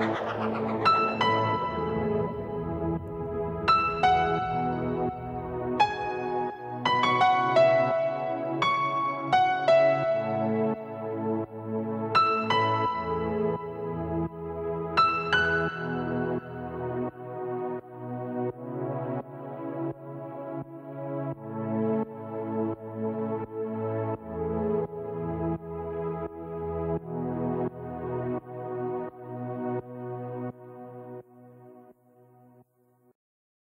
move.